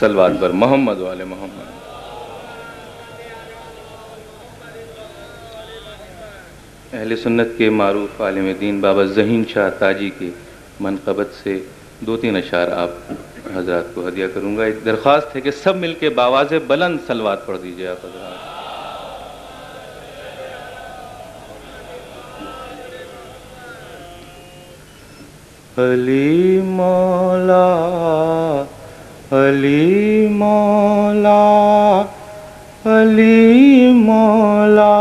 सलवात पर, मोहम्मद वाले मोहम्मद। अहल सुन्नत के मारूफ आलम दीन बाबा जहीन शाह ताजी के मनकबत से दो तीन अशार आप हजरात को हदिया करूँगा। एक दरख्वास्त है कि सब मिल के बावाज बुलंद सलवात पढ़ दीजिए आप हजरात। अली मौला अली मौला अली मौला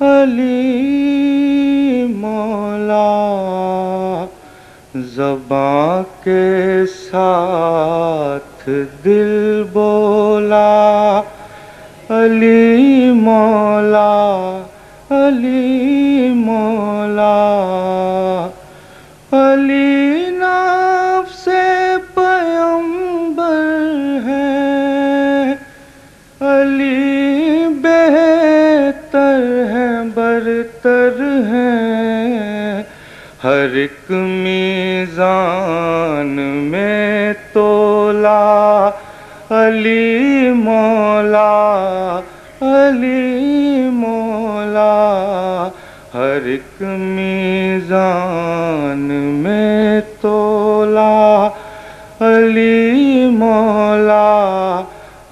अली मौला। जबां के साथ दिल बोला, अली मौला अली मौला। हर एक मीज़ान में तोला, अली मौला अली मौला। हर एक मीज़ान में तोला, अली मौला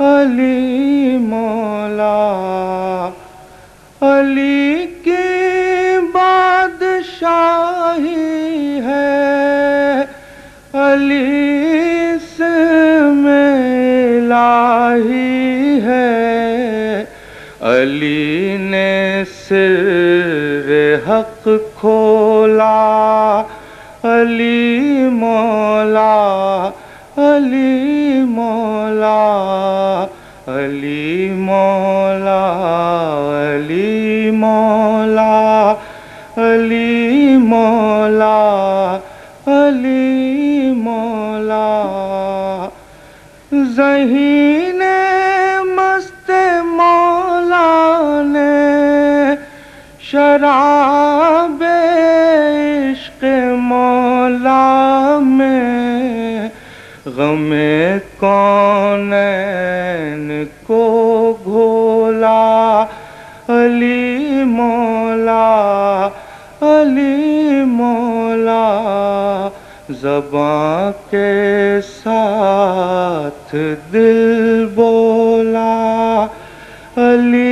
अली मौला। अली से में लाही है। अली ने सिर हक खोला। अली मौला अली मौला अली मौला अली मौला अली मौला, अली मौला। जहीने मस्त मौला ने शराब इश्क मौला में गमे कौन को घोला। अली मौला अली मौला। जबां के साथ दिल बोला अली